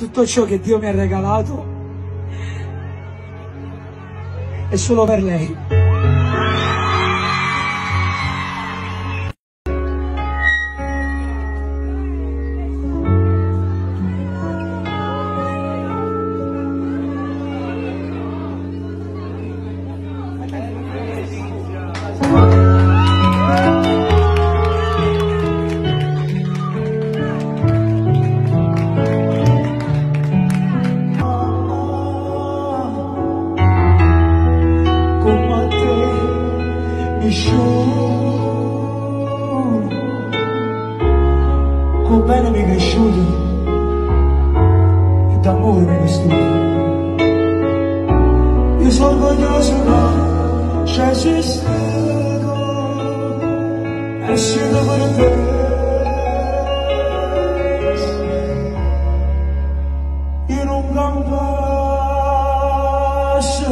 tutto ciò che Dio mi ha regalato è solo per lei. Con bene mi cresciuto e d'amore mi vestito. Io sono orgoglioso ma c'è esistito, è scelto per te. Io non campo, se